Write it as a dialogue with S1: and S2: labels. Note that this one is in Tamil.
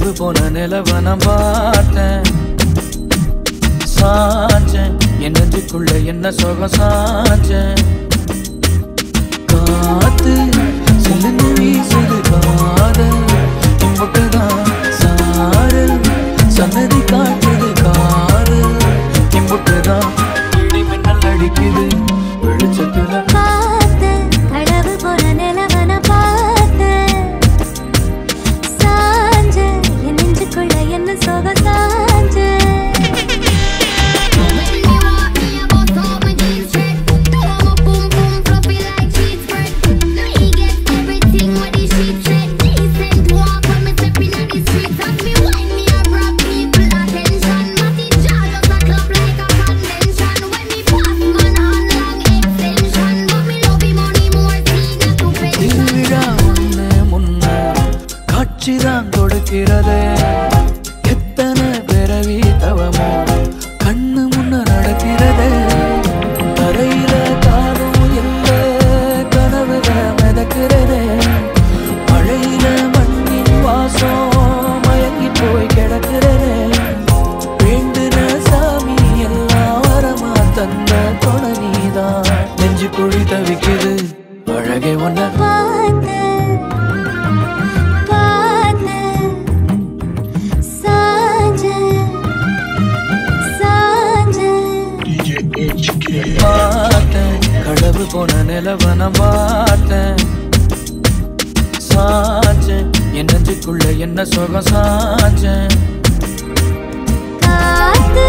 S1: நிலவு போன நிலவ நான் பார்த்தேன். சாஞ்சேன். என் நெஞ்சுக்குள்ள என்ன சுகம் சாஞ்சேன். காட்சிதான் கொடுக்கிறதே. எத்தனை பிறவி தவமோ கண்ணு முன்ன நடக்கிறதே. தரையில காரும் இல்ல கனவுக மிதக்கிறதே. மழையில மண்ணின் வாசம் மயங்கி போய் கிடக்கிறதே. வேண்டுன சாமி எல்லாம் வரமா தந்த துணை நீதான். நெஞ்சு குழி தவிக்குது. அழகே ஒன்ன
S2: பார்த்தேன்.
S1: கடவு போன நிலவ பார்த்தேன். சாச்சேன் என் நெஞ்சுக்குள்ள என்ன சுகம் சாச்சேன்
S2: காத்து